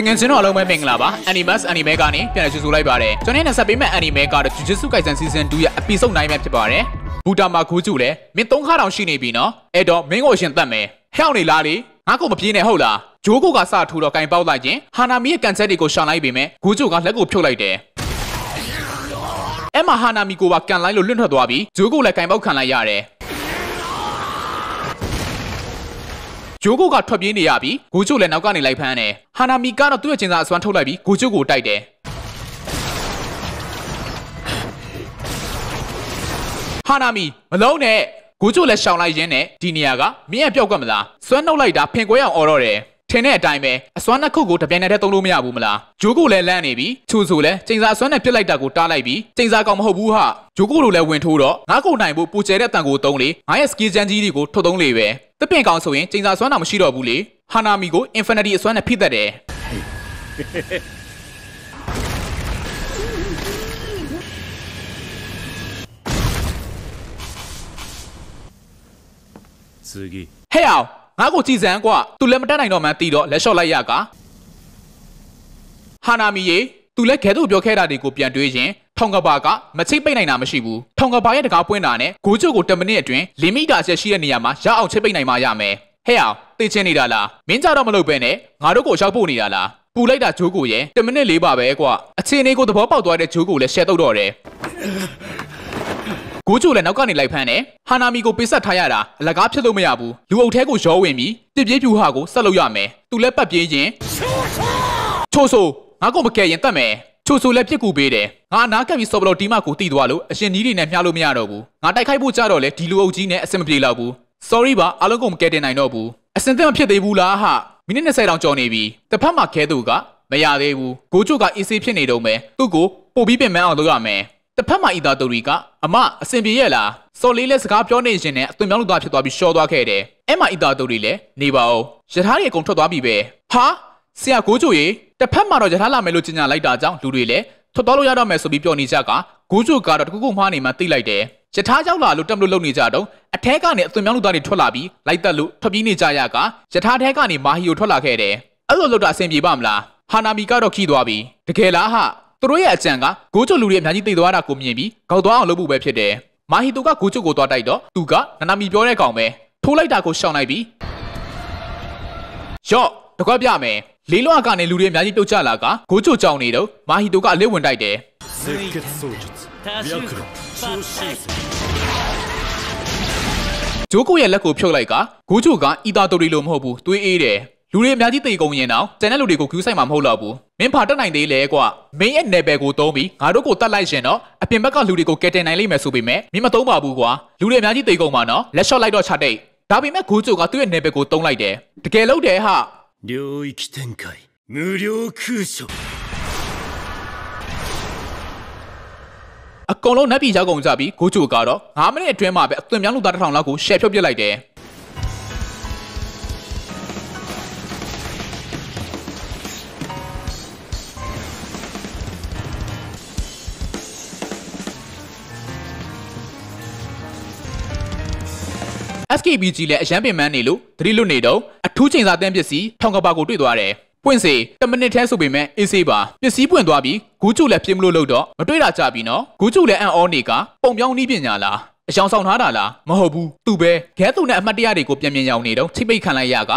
တငယ်ချင်းတို့အားလုံးပဲမင်္ဂလာပါ Animus Anime ကနေပြန်လည်ကြိုဆိုလိုက်ပါတယ်ကျွန်တော်နဲ့ဆက်ပေးမဲ့ Anime ကတော့ Jujutsu Kaisen Season 2ရဲ့ Episode 9ပဲဖြစ်ပါတယ်ဘူတာမာဂူဂျူလည်းမင်း၃ခါတောင်ရှိနေပြီနော်အဲ့တော့မင်းကိုရှင်တတ်မယ်ဟဲ့အောင်နေလားလေငါကိုမပြေးနဲ့ဟုတ်လားဂျိုးကိုကစထူတော့ကင်ပေါက်လိုက်ရင်ဟာနာမီရဲ့ကန်ချက်တွေကိုရှောင်လိုက်ပေမဲ့ဂူဂျူကလက်ကိုဖြုတ်လိုက်တယ်အဲ့မှာဟာနာမီကိုပါကန်လိုက်လို့လွတ်ထွက်သွားပြီးဂျိုးကိုလည်းကင်ပေါက်ခံလိုက်ရတယ် ဂျိုးကိုကထွက်ပြေးနေရပြီးဂူချိုလည်းနောက်ကနေလိုက်ဖမ်းတယ်ဟာနာမီကတော့သူ့ရဲ့ကျင်စာအစွမ်းထုတ်လိုက်ပြီးဂူချိုကိုတိုက်တယ်ဟာနာမီမလုံးနဲ့ဂူချိုလည်းရှောင်လိုက်ရင်းနဲ့ဒီနေရာကမင်းရဲ့ပြောက်ကမလားစွမ်းနှုတ်လိုက်တာဖင်ကွဲအောင်អော်တော့တယ် ထင်တဲ့အတိုင်းပဲအစွမ်းနှစ်ခုကိုတပြိုင်နက်တည်းသုံးလို့မရဘူးမလားဂျိုးကိုလည်းလန့်နေပြီချူဆိုလည်းကျိန်စာအစွမ်းနဲ့ပြစ်လိုက်တာကိုတားလိုက်ပြီးကျိန်စာကောင်မဟုတ်ဘူးဟာဂျိုးကိုလိုလည်းဝင်ထိုးတော့ငါကိုနိုင်ဖို့ပူကျဲတဲ့တန်ကိုသုံးလေငါရဲ့စကီးချန်ကြီးတွေကိုထုတ်သုံးလေပဲတပင်ကောင်ဆိုရင်ကျိန်စာအစွမ်းတော့မရှိတော့ဘူးလေဟာနာမီကို Infinity အစွမ်းနဲ့ဖိသက်တယ်次ဟဲ့အောင် ငါ့ကိုကြည်စမ်းကွာသူလည်းမတက်နိုင်တော့မှန်းတီးတော့လက်လျှော့လိုက်ရကဟာနာမီရေသူလည်းခဲသူပြောခဲ့တာတွေကိုပြန်တွေးရင်ထောင်ကပါကမချိတ်ပိတ်နိုင်တာမရှိဘူးထောင်ကပါရဲ့တကားပွင့်တာနဲ့ဂိုးချုပ်ကို10မိနစ်အတွင်းလီမီတာချက်ရှိတဲ့နေရာမှာရအောင်ချိတ်ပိတ်နိုင်မှရမယ်ဟဲ့အောင်သိချင်းနေတာလားမင်းကြတော့မလုပ်ပဲနဲ့ငါတို့ကိုရောက်ပို့နေတာလားပူလိုက်တာဂျိုးကိုရဲ့10မိနစ်လေးပါပဲကွာအချင်းလေးကိုသဘောပေါက်သွားတဲ့ဂျိုးကိုလည်းရှယ်တော့တော့တယ် ကိုချိုလည်းနောက်ကနေလိုက်ဖမ်းတယ်ဟာနာမီကိုပိတ်ဆက်ထားရတာအလကားဖြစ်လို့မရဘူးလူအုပ်ထဲကိုရောဝင်ပြီးပြပြပြူဟာကိုဆက်လုပ်ရမယ်သူလည်းပတ်ပြေးရင်ချိုဆိုငါကိုမကယ်ရင်တတ်မယ်ချိုဆိုလည်းပြစ်ကူပေးတယ်ငါအနာကပ်ပြီးစော်ဘလော်တီမကိုတီးသွားလို့အရှင်ကြီးတွေနဲ့မျှလို့မရတော့ဘူးငါတိုက်ခိုက်ဖို့ကြတော့လေဒီလူအုပ်ကြီးနဲ့အဆင်မပြေတော့ဘူး sorry ပါအားလုံးကိုမကယ်တင်နိုင်တော့ဘူးအစင်သက်မဖြစ်သေးဘူးလားဟာမိနစ်20တောင်ကြော်နေပြီတစ်ဖက်မှာခဲသူကမရသေးဘူးကိုချိုကအေးဆေးဖြစ်နေတော့မယ်သူ့ကိုပို့ပြီးပင်မအောင်လုပ်ရမယ် တစ်ဖက်မှာအီတာတူရီကအမအစင်ပြေရဲ့လားစော်လေးလဲစကားပြောနေရှင်နဲ့အသွင်ပြောင်းလို့သွားဖြစ်သွားပြီးရှော့သွားခဲ့တယ်အဲ့မှာအီတာတူရီလဲနေပါဦးရထားတွေအကုန်ထွက်သွားပြီပဲဟာဆရာကိုချိုရေတစ်ဖက်မှာတော့ရထားလာမယ်လို့ကြေညာလိုက်တာကြောင့်လူတွေလည်းထွက်သွားလို့ရတော့မယ်ဆိုပြီးပြောနေကြကကိုချိုကတော့တခုခုမှားနေမှသိလိုက်တယ်ရထားကြောက်လာလို့တက်မလို့လုံနေကြတော့အထဲကနေအသွင်ပြောင်းလို့သားတွေထွက်လာပြီးလိုက်တက်လို့ထွက်ပြေးနေကြရကရထားထဲကနေမာဟီကိုထွက်လာခဲ့တယ်အဲ့လိုလို့တော့အဆင်ပြေပါမလားဟာနာမီကတော့ခီးသွားပြီတကယ်လားဟာ သူတို့ရဲ့အကြံကဂိုးချိုလူတွေအများကြီးတိတ်သွားတာကိုမြင်ပြီးကောက်သွားအောင်လုပ်ဖို့ပဲဖြစ်တယ်မာဟီတိုကဂိုးချိုကိုသွားတိုက်တော့သူကနာနာမီပြောတဲ့ကောင်ပဲထိုးလိုက်တာကိုရှောင်လိုက်ပြီးရော့တကွက်ပြမယ်လေးလွှာကနေလူတွေအများကြီးပြုတ်ချလာကဂိုးချိုကြောင်နေတော့မာဟီတိုကအလေးဝင်တိုက်တယ်ဂျိုကိုရဲ့လက်ကိုဖြုတ်လိုက်ကဂိုးချိုကဤတာတိုရီလိုမဟုတ်ဘူးသွေးအေးတယ် လူတွေအများကြီးတိတ်ကုန်ရင်တော့ကျန်တဲ့လူတွေကိုကူးဆိုင်မှာမဟုတ်တော့ဘူးမင်းဖာတက်နိုင်သေးလေကွာမင်းရဲ့နယ်ပယ်ကိုသုံးပြီးငါတို့ကိုတတ်လိုက်ရှင်တော့အပြင်ဘက်ကလူတွေကိုကယ်တင်နိုင်လိမ့်မယ်ဆိုပေမဲ့မင်းမသုံးပါဘူးကွာလူတွေအများကြီးတိတ်ကုန်ပါနော်လက်ရှော့လိုက်တော့ချတိတ်ဒါပေမဲ့ဂိုးချိုကသူ့ရဲ့နယ်ပယ်ကိုသုံးလိုက်တယ်တကယ်လို့တယ်ဟာ 领域展开无料空所 အကုန်လုံးနက်ပြည်ရောက်ကုန်ကြပြီးဂိုးချိုကတော့9မိနစ်အတွင်းမှာပဲအသွင်ပြောင်းလူသားတစ်ထောင်လောက်ကိုရှယ်ဖြုတ်ပစ်လိုက်တယ် SKBG လည်းအရန်ပင်မန်းနေလို့သတိလွတ်နေတော့အထူးချိန်စာတန်းပစ္စည်းထောင်ကပါကိုတွေ့သွားတယ်။ပွင့်စီ10မိနစ်ထဲဆိုပေမဲ့အေးဆေးပါပစ္စည်းပွင့်သွားပြီးဂူးကျူလည်းပြင်းမလို့လို့တော့မတွေ့တာကြပြီနော်။ဂူးကျူလည်းအံ့ဩနေကပုံပြောင်းနည်းပညာလားအယောင်ဆောင်ထားတာလားမဟုတ်ဘူးသူပဲခဲသူနဲ့အမတ်တရားတွေကိုပြန်မြင်ရောင်နေတော့ချိပိတ်ခံလိုက်ရက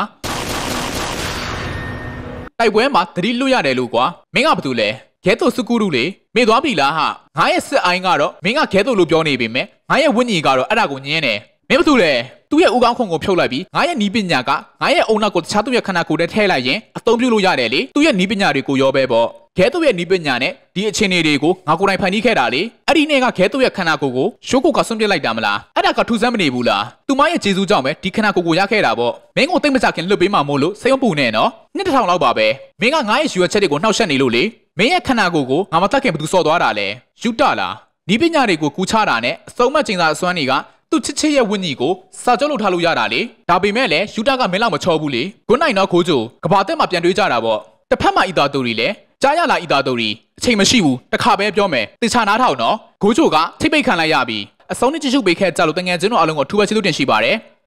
တိုက်ပွဲမှာသတိလွတ်ရတယ်လို့ကွာမင်းကဘာတူလဲခဲသူစုကူရုလေမေ့သွားပြီလားဟာငါရဲ့စစ်အိုင်းကတော့မင်းကခဲသူလို့ပြောနေပေမဲ့ငါရဲ့ဝိညာဉ်ကတော့အဲ့ဒါကိုညင်းတယ် မင်းဘာတူလဲသူ့ရဲ့ဥကောင်းခွန်ကိုဖြုတ်လိုက်ပြီးငါရဲ့နီးပညာကငါရဲ့အုံနောက်ကိုတခြားသူ့ရဲ့ခန္ဓာကိုယ်ထဲထည့်လိုက်ရင်အသုံးပြုလို့ရတယ်လေသူ့ရဲ့နီးပညာတွေကိုရောပဲပေါ့ခဲသူ့ရဲ့နီးပညာနဲ့ဒီအခြေအနေတွေကိုငါကိုယ်တိုင်ဖန်တီးခဲ့တာလေအဲ့ဒီနေ့ကခဲသူ့ရဲ့ခန္ဓာကိုယ်ကိုရှိုးကိုကဆွန့်ပစ်လိုက်တာမလားအဲ့ဒါကထူးဆန်းမနေဘူးလားသူမရဲ့ကျေးဇူးကြောင့်ပဲဒီခန္ဓာကိုယ်ကိုရခဲ့တာပေါ့မင်းကိုတိတ်မကြခင်လွတ်ပေးမှာမို့လို့စိတ်မပူနဲ့နော်နှစ်တစ်ထောင်လောက်ပါပဲမင်းကငါရဲ့ရွှေချက်တွေကိုနှောက်ယှက်နေလို့လေမင်းရဲ့ခန္ဓာကိုယ်ကိုငါမတတ်ခင်ဘသူစော်သွားတာလဲယူတလားနီးပညာတွေကိုကူချတာနဲ့အစုံမကျင်စာအစွမ်းတွေက သူချစ်ချစ်ရဲ့ဝင်းကြီးကိုစာချုပ်လုပ်ထားလို့ရတာလေဒါပေမဲ့လည်းယူတာကမင်းလောက်မချောဘူးလေဂွန်းနိုင်တော့ခိုးချိုကဘာတက်မှာပြန်တွေးကြတာပေါ့တစ်ဖက်မှာအီတာတူရီလဲကြားရလားအီတာတူရီအချိန်မရှိဘူးတခါပဲပြောမယ်တေချာနားထောင်နော်ဂိုးချိုကထိတ်ပိတ်ခံလိုက်ရပြီအစုံနဲ့ကြည့်ရှုပေးခဲ့ကြလို့တငယ်ချင်းတို့အားလုံးကိုထူပဲချစ်လို့တင်ရှိပါတယ်